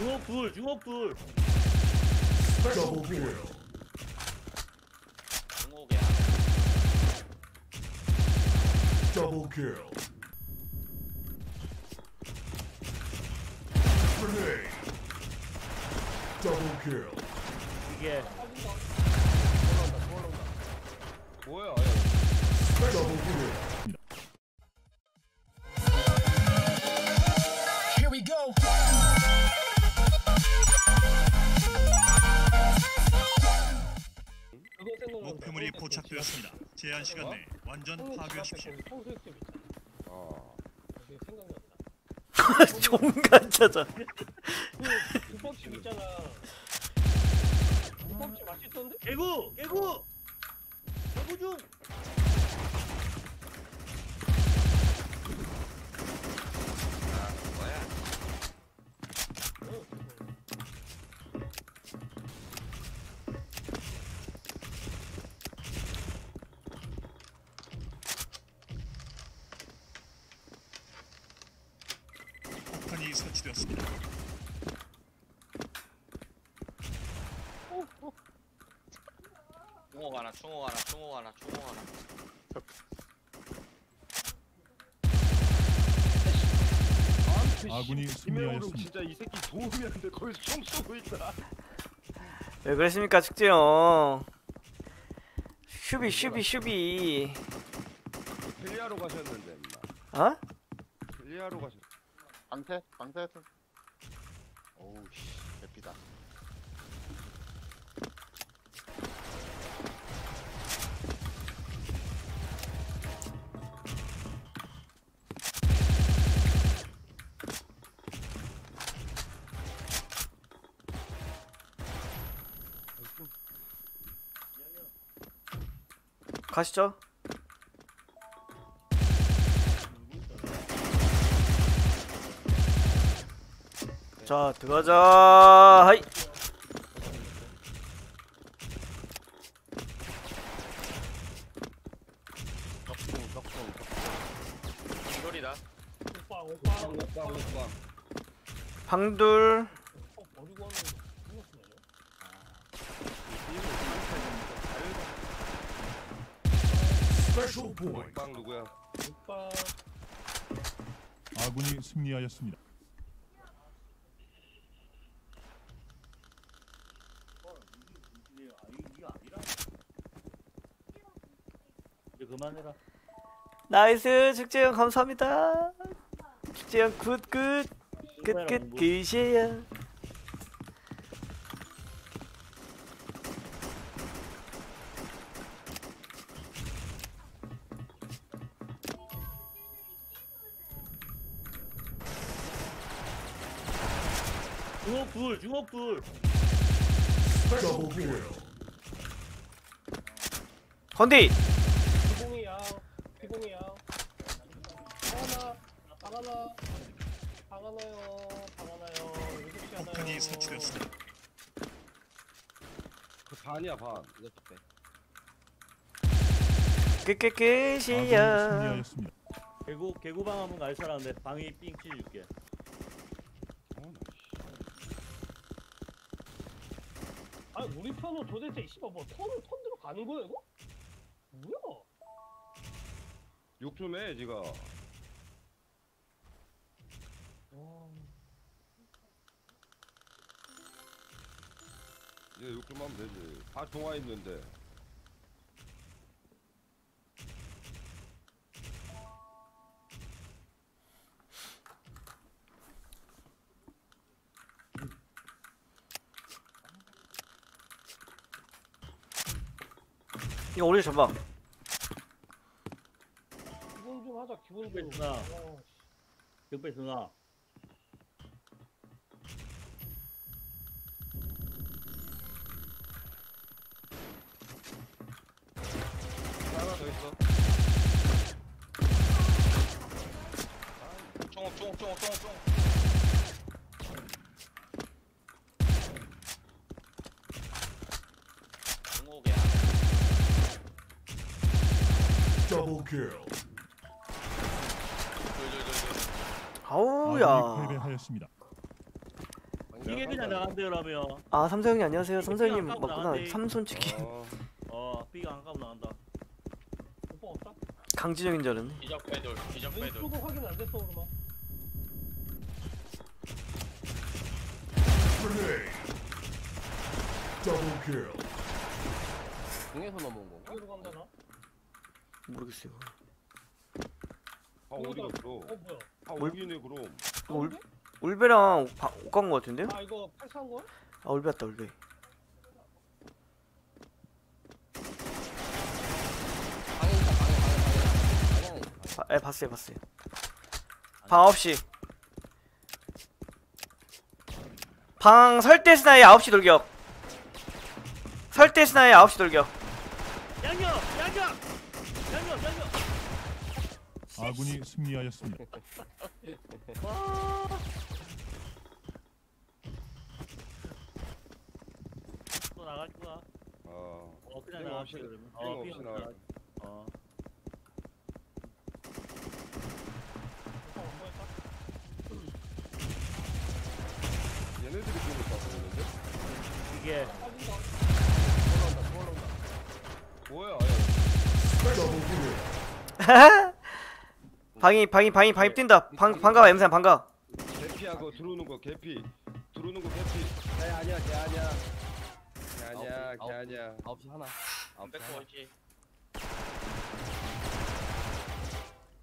중옥 둘 중옥 둘 Double kill. 중옥이야. Double kill. Grenade. Double kill. 이게 뭐야? Double kill. 포착되었습니다. 제한 시간 내에 완전 파괴하십시오. 어. 그게 생각난다. 종간 찾아. 그 국밥집 있잖아. 국밥집 맛있던데? 개구 개구 개구 중 설치되었습니다. 하나, 중옥 하나, 중옥 하나, 중옥 하나. 김혜호는 아군이 승리하였습니다. 진짜 이 새끼 도움이 안 돼. 거기서 총 쏘고 있다. 왜 그러십니까 축제 형? 슈비 슈비 슈비. 필리아로 가셨는데, 임마. 어? 필리아로 가셨. 방패? 방패? 오우 씨 대피다 가시죠. 자 들어가자. 하이. 방둘. 생각나요? Special point. 빵 누구야? 오빠 아군이 승리하였습니다. 이제 그만해라 나이스 축제형 감사합니다. 축제형 굿굿 끝끝 끝이에요. 중옥 둘 중옥 둘 Double kill. 건디. 하나 방 하나요 방 하나요 일곱 시 하나요 폭탄이 설치되었습니다. 그 반이야, 반. 이렇게 빼. 끝이야. 승리하였습니다. 개구 개구방 한번 갈 사람인데 방이 삥 어, 나 씨. 아 우리 편은 도대체 씨발 뭐 턴을 턴대로 가는 거야 이거? 뭐야? 욕좀 해, 지가. 얘욕좀 하면 되지. 다 동화 있는데. 이거 올려 줘봐. 기분 좀 하자 기분 좀 됐구나. 와, 씨. 옆에 하나 중옥, 중옥. 중옥이야. Double kill. 아우야. 이게 그냥 나간대라며. 아 삼성님 안녕하세요. 삼성님 깎고 맞구나. 삼손 치킨 어, 어 삐가 안 까면 나간다. 오빠 없다? 강진영인 줄 알았네. 기적 배돌 기적 배돌 왼쪽은 확인 안 됐어 그러면 Grenade. Double kill. 중에서 넘어온 건가? 여기로 간다 나? 모르겠어요. 아 어디가 그럼? 어 뭐야 아 여기네 그럼. 이거 울 울베랑 바- 옷간 거 같은데요? 아 이거 팔사한 거야? 아 울베 왔다 울베. 방에 있다 방에 방에 방에 방에 안에 있다. 아, 예 봤어요 봤어요. 방 9시. 방 설대 스나의 9시 돌격. 설대 스나의 9시 돌격. 양념 양념 양념 양념. 아군이 승리하였습니다. 와. 또 나갈 거야. 아어 그냥 삥 나갈게 없이- 그러면. 삥어 없이 나갈. 어. 오빠 안 보였다? 얘네들이 삥을 다 보는데? 이게. 뭐야? 야. 방이 방이 방이 방이 뛴다. 방 방가 엠산 방가. 개피하고 들어오는 거 개피. 들어오는 거 개피. 개 아니야 개 아니야. 개 아니야 아홉, 개 아니야. 9시 하나. 안 9시 뺏고 하나.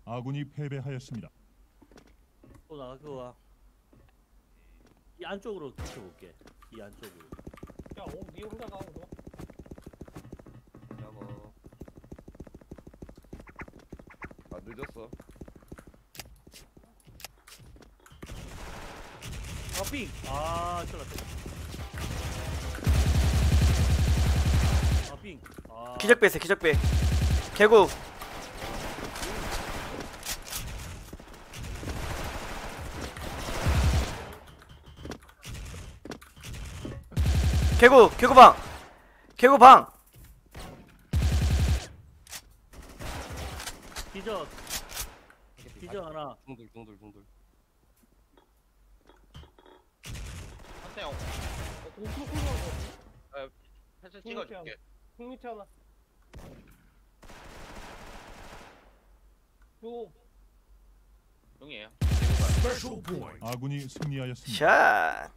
아군이 패배하였습니다. 또 나갈 거야. 이 안쪽으로 붙여볼게. 이 안쪽으로. 야 오, 니 혼자 가 그럼 저거. 아 늦었어. 아 삥. 아 들어갔다. 아 삥. 아. 기적배 있어 기적배. 개구. 개구 개구 방. 개구 방. 기적 이렇게 기적 하나. 중돌 중돌 중돌. 한태형 콜라는 거 패스 찍어줄게 공 밑에 하나 요 용이에요. 아군이 승리하였습니다. 샷.